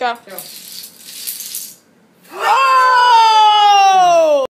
Go. Go.